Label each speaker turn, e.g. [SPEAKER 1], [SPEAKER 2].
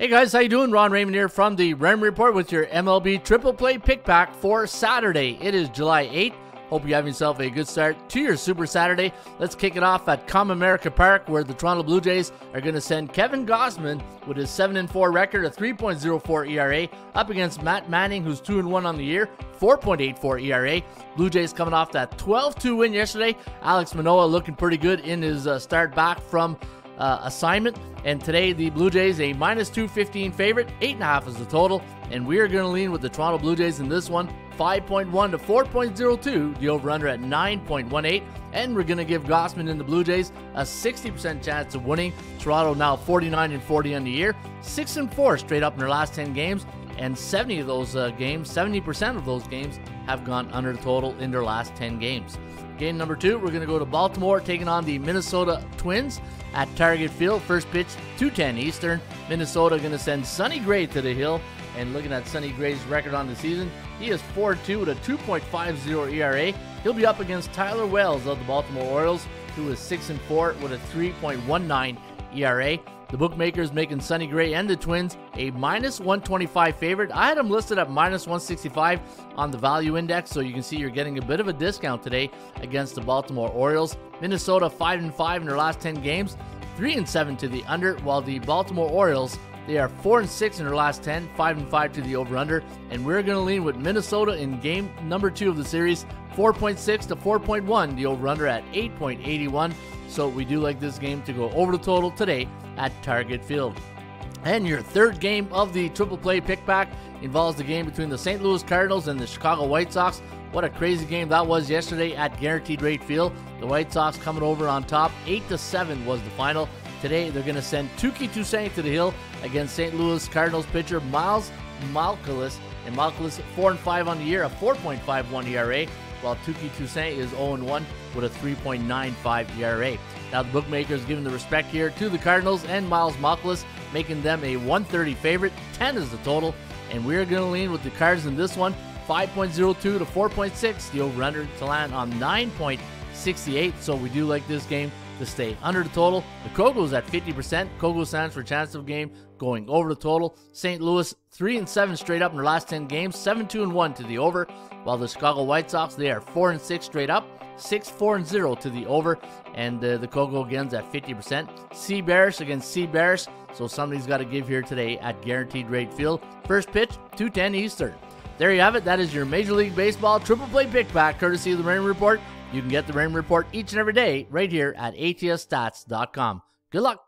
[SPEAKER 1] Hey guys, how you doing? Ron Raymond here from the Raymond Report with your MLB Triple Play Pick Pack for Saturday. It is July 8th. Hope you have yourself a good start to your Super Saturday. Let's kick it off at Comerica Park, where the Toronto Blue Jays are going to send Kevin Gausman with his 7 4 record, a 3.04 ERA, up against Matt Manning, who's 2 1 on the year, 4.84 ERA. Blue Jays coming off that 12 2 win yesterday. Alek Manoah looking pretty good in his uh, start back from uh, assignment. And today, the Blue Jays, a minus 215 favorite, 8.5 is the total. And we are going to lean with the Toronto Blue Jays in this one, 5.1 to 4.02, the over under at 9.18. And we're going to give Gausman and the Blue Jays a 60% chance of winning. Toronto now 49 and 40 on the year, 6 and 4 straight up in their last 10 games. And 70 of those uh, games, 70% of those games, have gone under the total in their last 10 games. Game number two, we're going to go to Baltimore taking on the Minnesota Twins at Target Field. First pitch, 210 Eastern. Minnesota going to send Sonny Gray to the hill. And looking at Sonny Gray's record on the season, he is 4 2 with a 2.50 ERA. He'll be up against Tyler Wells of the Baltimore Orioles, who is 6 4 with a 3.19 ERA. The bookmakers making Sonny Gray and the Twins a minus 125 favorite. I had them listed at minus 165 on the value index, so you can see you're getting a bit of a discount today against the Baltimore Orioles. Minnesota 5 and 5 in their last 10 games, 3 and 7 to the under, while the Baltimore Orioles they are 4 and 6 in their last 10, 5 and 5 to the over under, and we're going to lean with Minnesota in game number 2 of the series, 4.6 to 4.1, the over under at 8.81. So we do like this game to go over the total today at Target Field. And your third game of the triple play pick pack involves the game between the St. Louis Cardinals and the Chicago White Sox. What a crazy game that was yesterday at Guaranteed Rate Field. The White Sox coming over on top. 8 to 7 was the final. Today they're going to send Touki Toussaint to the hill against St. Louis Cardinals pitcher Miles Mikolas. And Mikolas 4 and 5 on the year, a 4.51 ERA while Touki Toussaint is 0-1 with a 3.95 ERA. Now the bookmakers giving the respect here to the Cardinals and Miles Mikolas, making them a 130 favorite. 10 is the total, and we're going to lean with the Cards in this one. 5.02 to 4.6, the over-under to land on 9.68. So we do like this game to stay under the total. The Kogo is at 50%. Kogo stands for chance of game going over the total. St. Louis 3 and 7 straight up in their last 10 games, 7 2 and 1 to the over, while the Chicago White Sox they are 4 and 6 straight up, 6 4 and 0 to the over, and uh, the Kogo again's at 50%. C Bears against C Bears, so somebody's got to give here today at Guaranteed Rate Field. First pitch, 210 Eastern. There you have it. That is your Major League Baseball triple play pick back, courtesy of the Raymond Report. You can get the Raymond Report each and every day right here at atsstats.com. Good luck.